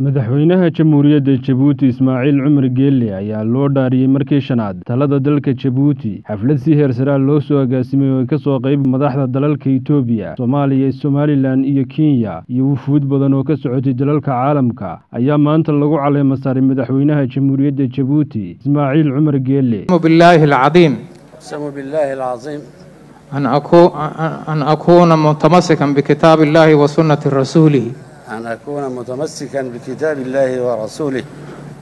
madaxweynaha jamhuuriyadda jabuuti ismaaciil cumar geelle ayaa loo dhaariyey markii shanaad. Talada dalka jabuuti xaflad si heersaraa loo soo agaasimay oo ay ka soo qayb madaxda dalalka etoobiya soomaaliya somalilan iyo kenya iyo wufuud badan oo ka socotay dalalka caalamka ayaa maanta lagu caleema saaray madaxweynaha jamhuuriyadda jabuuti ismaaciil cumar geelle. An akuuna mutamasikan bikitaab illaahi wa sunnati rasuulihi. أكون متمسكا بكتاب الله وسنة رسوله أن أكون متمسكا بكتاب الله ورسوله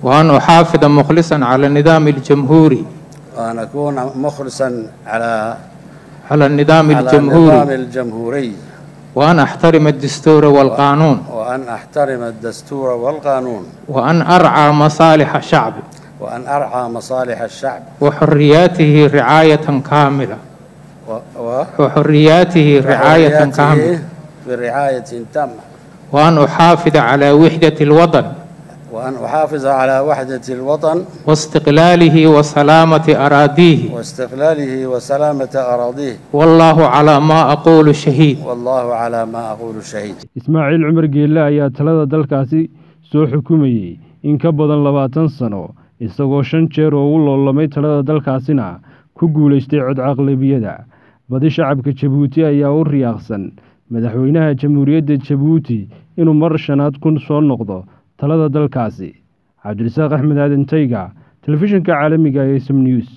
وأن أحافظ مخلصا على النظام الجمهوري وأن أكون مخلصا على على النظام على النظام الجمهوري الجمهوري وأن أحترم الدستور والقانون وأن أحترم الدستور والقانون وأن أرعى مصالح الشعب وأن أرعى مصالح الشعب وحرياته رعاية كاملة و... و... وحرياته رعاية كاملة وحرياته برعاية تامة وأن أحافظ على وحدة الوطن وأن أحافظ على وحدة الوطن واستقلاله وسلامة أراضيه واستقلاله وسلامة أراضيه والله على ما أقول شهيد والله على ما أقول شهيد ismaaciil cumar geelle ayaa talada dalkaasi soo xukumayey in ka badan labaatan sano isagoo shan jeer oo u loolamay talada dalkaasina ku guulaystay codcaqlabiyada badi shacabka jabuuti ayaa u riyaaqsan madaxweynaha jamhuuriyadda jabuuti inuu mar shanaad kun soo noqdo talada dalkaasi. Cabdirasaaq axmed aadan tayga telefishinka caalamiga ee sm news